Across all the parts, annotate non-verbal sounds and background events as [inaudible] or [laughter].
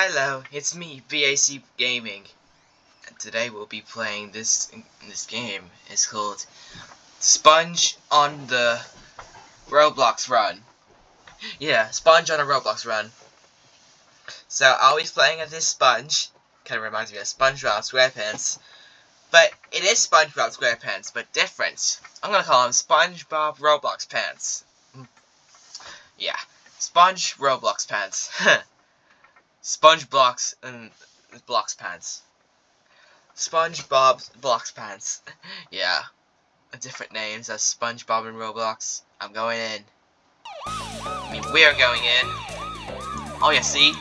Hello, it's me, BAC Gaming. And today we'll be playing this this game. It's called Sponge on the Roblox Run. Yeah, Sponge on a Roblox Run. So I'll be playing as this sponge. Kind of reminds me of SpongeBob SquarePants. But it is SpongeBob SquarePants, but different. I'm gonna call him SpongeBob Roblox Pants. Hmm. Yeah, Sponge Roblox Pants. [laughs] Sponge blocks and blocks pants. SpongeBob blocks pants. [laughs] yeah. Different names as SpongeBob and Roblox. I'm going in. I mean, we're going in. Oh yeah, see?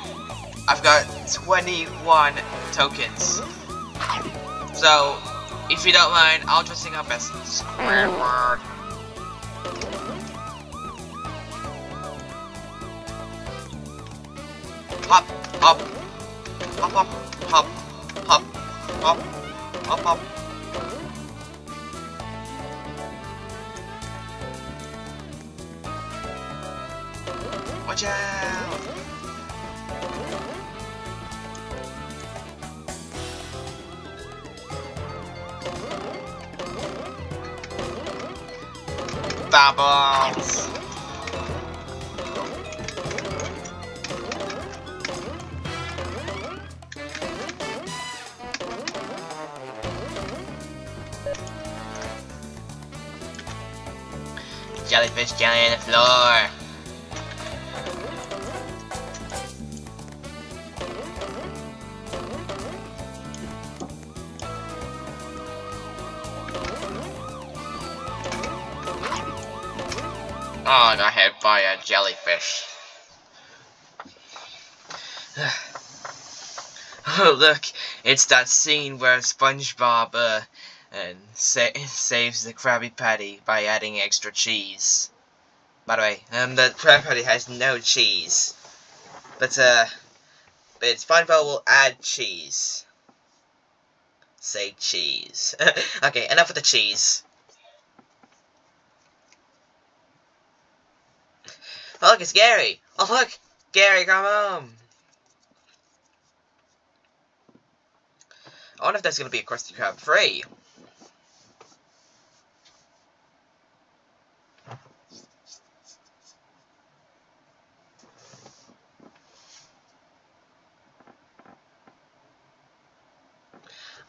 I've got 21 tokens. So, if you don't mind, I'll dressing up as Squidward. Hop, up, up, up, up, up, up, up, up. Watch out! Doubles! Jellyfish jelly on the floor. Oh, I got hit by a jellyfish. [sighs] oh, look, it's that scene where SpongeBob uh, and sa [laughs] saves the Krabby Patty by adding extra cheese. By the way, um, the Patty has no cheese, but uh, but SpongeBob will add cheese. Say cheese. [laughs] okay, enough with the cheese. Oh, look, it's Gary. Oh, look, Gary, come home. I wonder if there's gonna be a Krusty Krab free.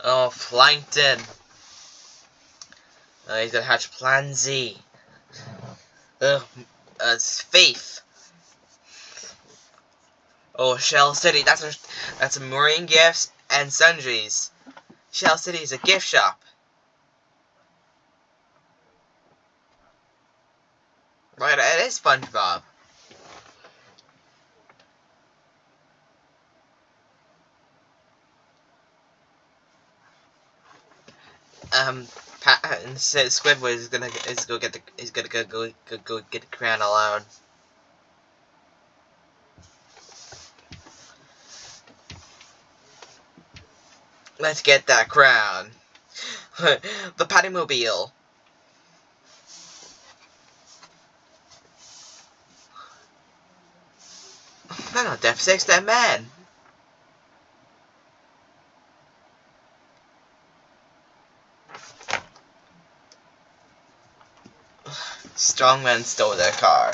Oh, Plankton. Uh, he's gonna hatch Plan Z. Uh, it's Faith. Oh, Shell City. That's a that's a marine gifts and sundries. Shell City is a gift shop. Right, it is SpongeBob. Um, Pat uh, Squidward is gonna is go get the is gonna go go go, go get the crown alone. Let's get that crown. [laughs] the Pattymobile. I don't Death Six that man. Strongman stole their car.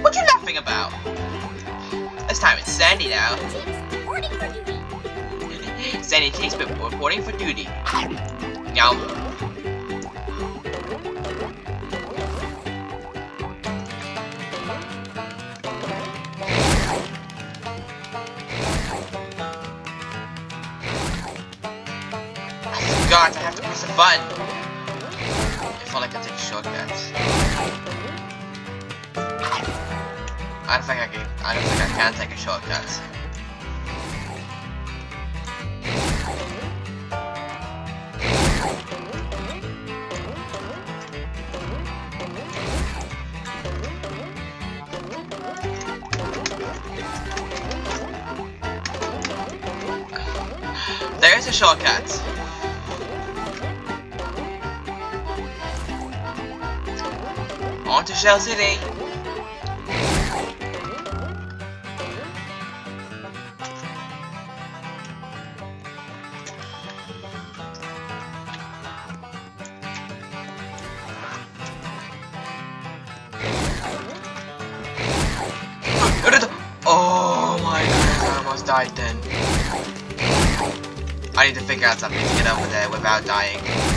What you laughing about? This time it's Sandy now. Sandy takes reporting for duty. Now. I have to press a button. If only I can take shortcuts. I don't think I can. I don't think I can take a shortcut. There's a shortcut. On to Shell City! Oh my goodness, I almost died then. I need to figure out something to get over there without dying.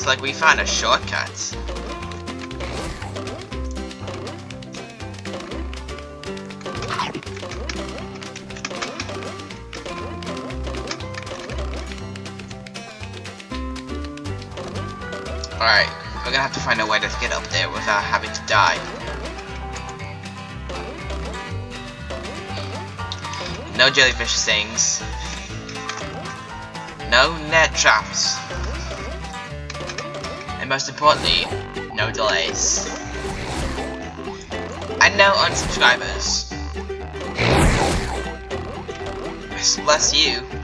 Looks like we found a shortcut. Alright, we're gonna have to find a way to get up there without having to die. No jellyfish stings. No net traps. Most importantly, no delays. And no unsubscribers. Bless you.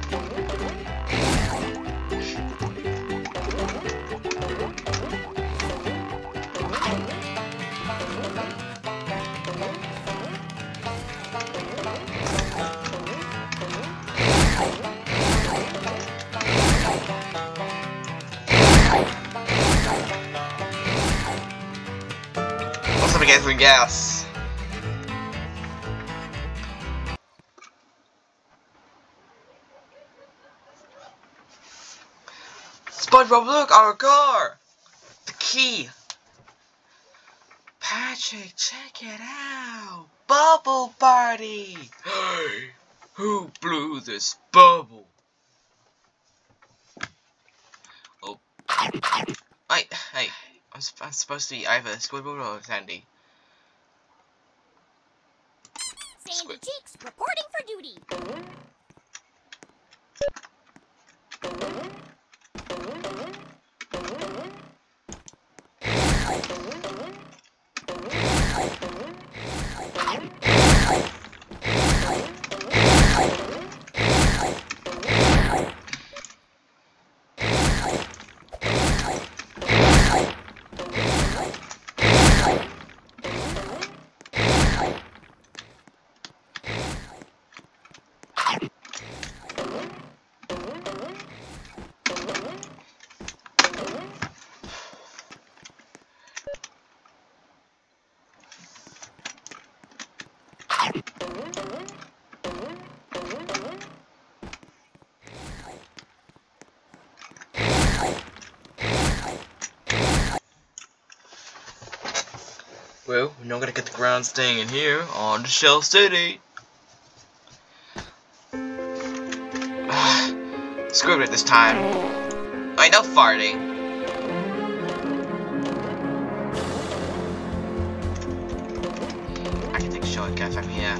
Forget gas. SpongeBob, look, our car! The key! Patrick, check it out! Bubble party! Hey, [gasps] who blew this bubble? Oh. Wait, hey, I'm, I'm supposed to be either Squidward or Sandy. Sandy. Cheeks reporting for duty. Well, we're not gonna get the ground staying in here on to Shell City. [sighs] Screw it this time. Wait, no farting. I can take a shortcut from here.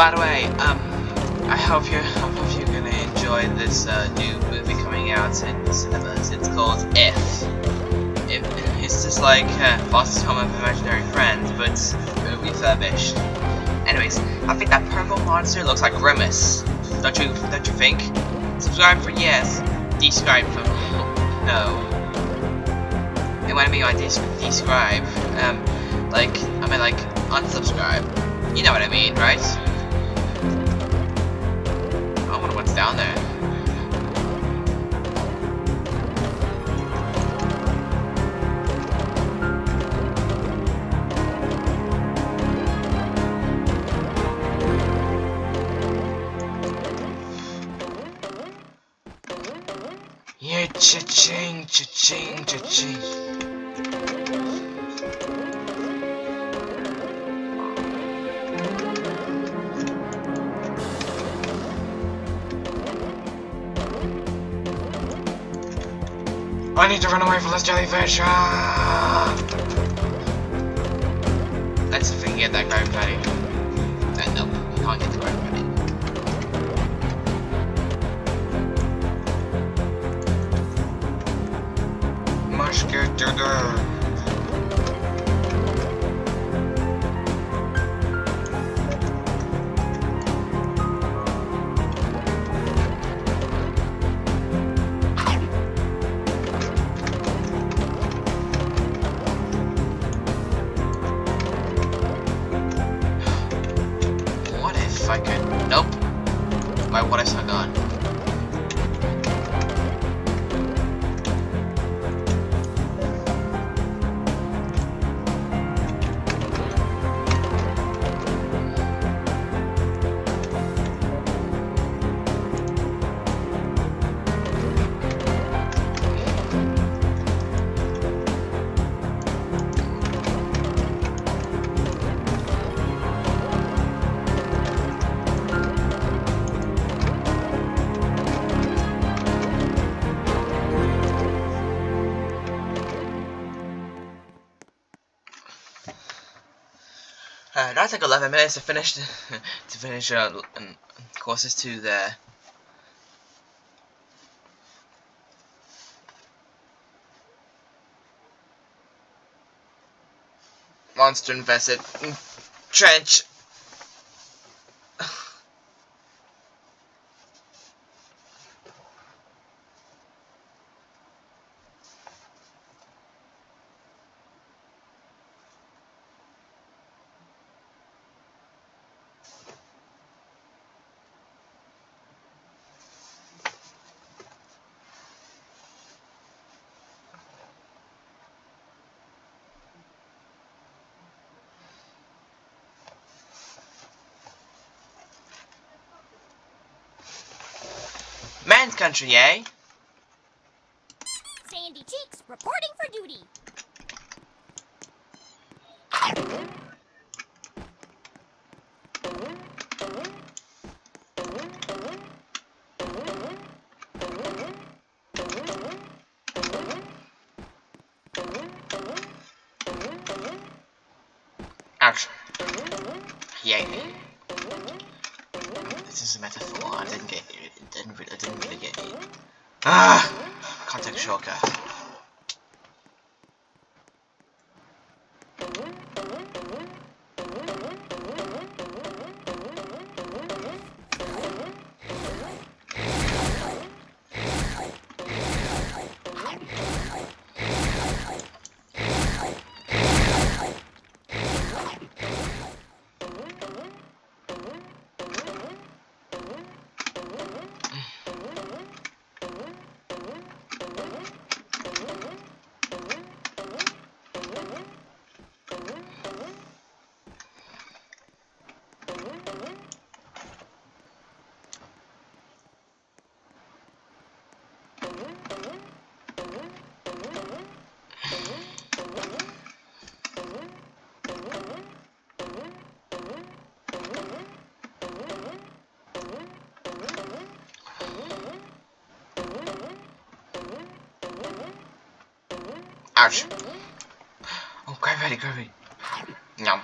By the way, um, I hope you're, [laughs] I hope you're gonna enjoy this uh, new movie coming out in the cinemas. It's called If. If it's just like uh, Foster's Home of Imaginary Friends, but refurbished. Anyways, I think that purple monster looks like Grimace. Don't you? Don't you think? Subscribe for yes. Describe for [laughs] no. And what I mean by des describe, um, like I mean like unsubscribe. You know what I mean, right? I wonder what's down there. Yeah, cha-ching, cha-ching, cha-ching. I need to run away from this jellyfish! Ah! Let's see if we can get that Krabby Patty. Uh, nope, we can't get the Krabby Patty. Musketeer! That took 11 minutes to finish to finish uh, um, courses two there. monster infested trench. Man's country, eh? Sandy Cheeks reporting for duty. Ouch. Yay. This is a metaphor. I didn't get it. Didn't really, I didn't really get it. Ah! Contact shortcut. Ouch. Oh, grab ready, grab ready. Yum.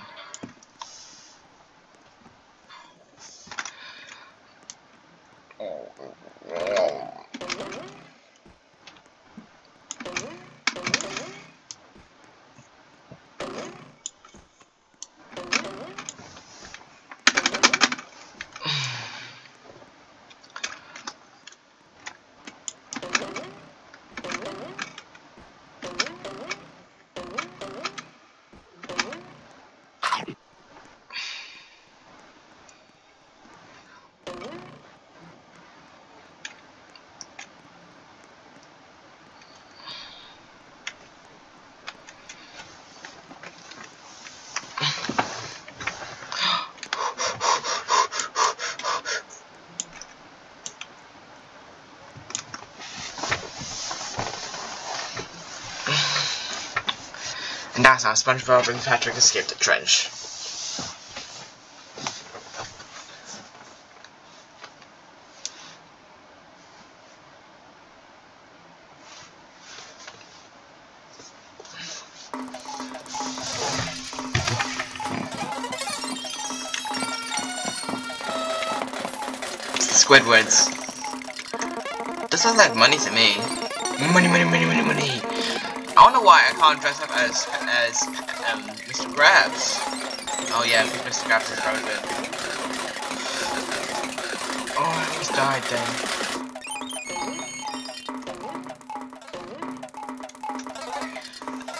That's how SpongeBob and Patrick escaped the trench. Squidwards. This sounds like money to me. Money, money, money, money, money. I wonder why I can't dress up as as um, Mr. Krabs. Oh yeah, Mr. Krabs is frozen. Oh, I died then.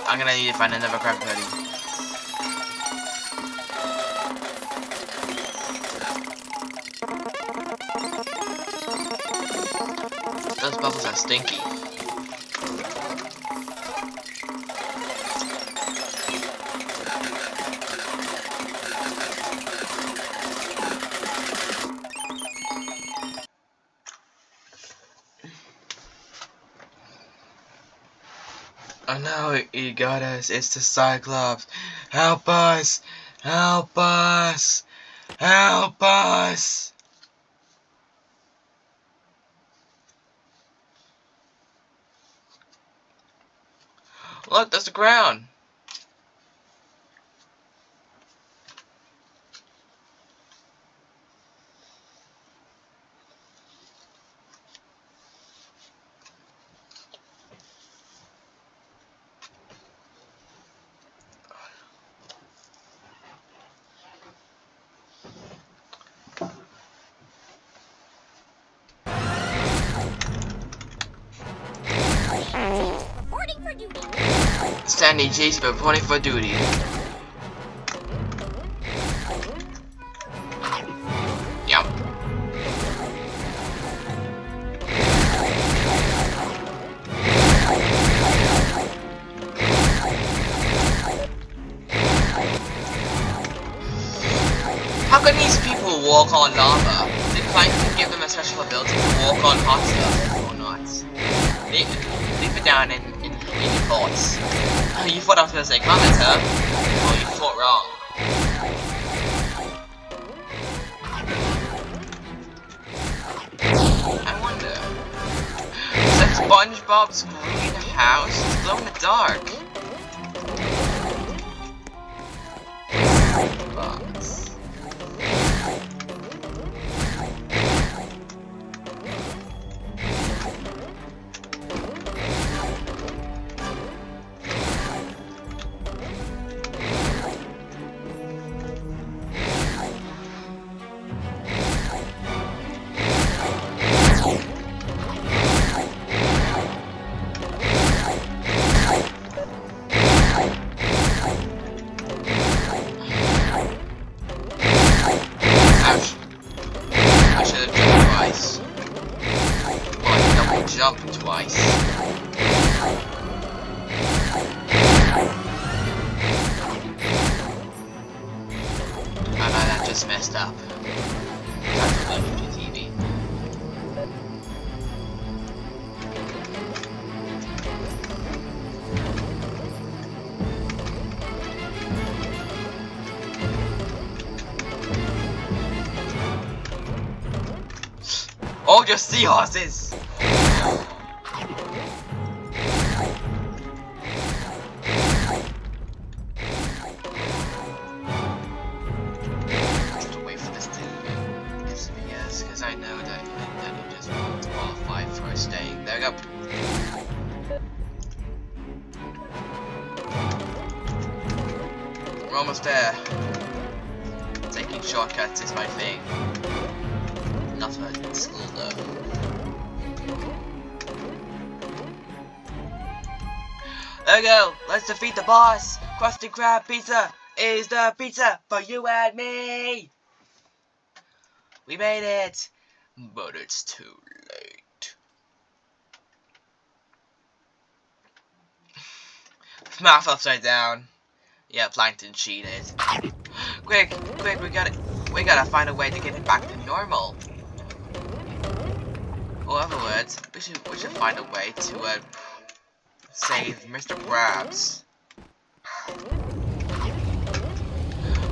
I'm gonna need to find another crab buddy. Those bubbles are stinky. Oh no, he got us. It's the Cyclops. Help us! Help us! Help us! Look, that's the ground. Sandy Cheeks reporting for duty. Yep. How can these people walk on lava? Did Plank give them a special ability to walk on hot stuff or not? Leave, leave it down in, in thoughts. Oh, you thought I was gonna say comment, huh? Oh, you thought wrong. I wonder. Is that SpongeBob's green house? It's glow in the dark. Oh, just seahorses! Defeat the boss. Krusty Krab Pizza is the pizza for you and me. We made it, but it's too late. [laughs] Mouth upside down. Yeah, Plankton cheated. [gasps] quick, quick, we gotta, we gotta find a way to get it back to normal. Or other words, we should, we should find a way to, uh, save Mr. Krabs.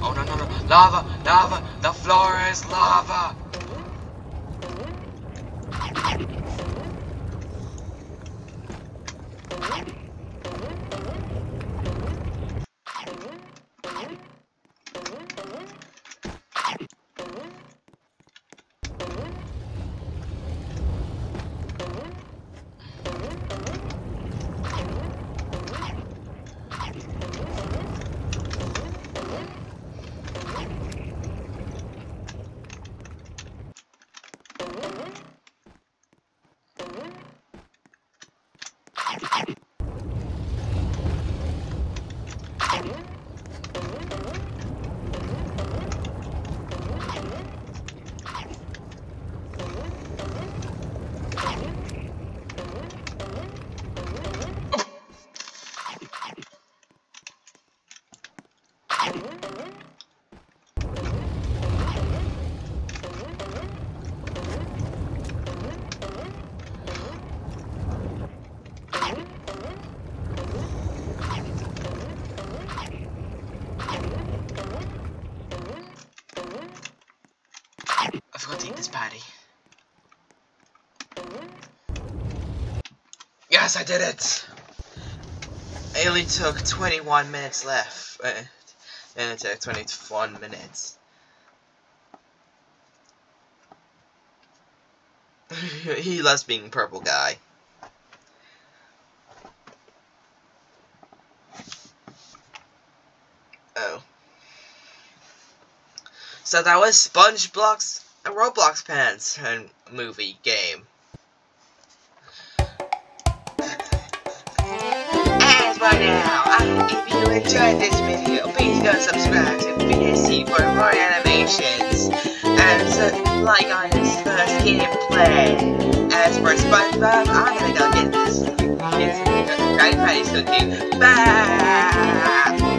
Oh no no no! Lava! Lava! The floor is lava! forgot Yes, I did it! It only took 21 minutes left. Uh, and it took 21 minutes. [laughs] he loves being purple guy. Oh. So that was SpongeBob's Roblox Pants and movie game. You enjoyed this video, please go subscribe to VSC for more animations and so, like on his first gameplay. As for SpongeBob, I'm gonna go get this. It's Krabby Patty's cookie. Bye!